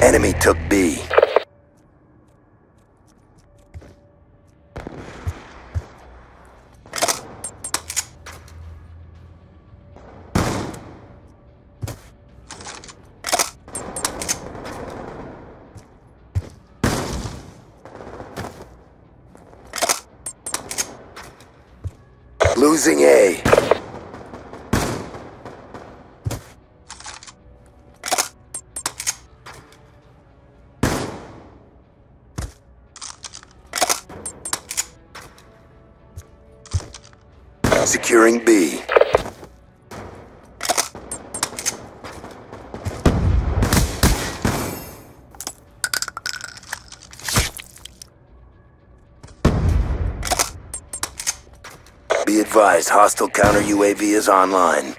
Enemy took B. Losing A. Securing B. Be advised, hostile counter UAV is online.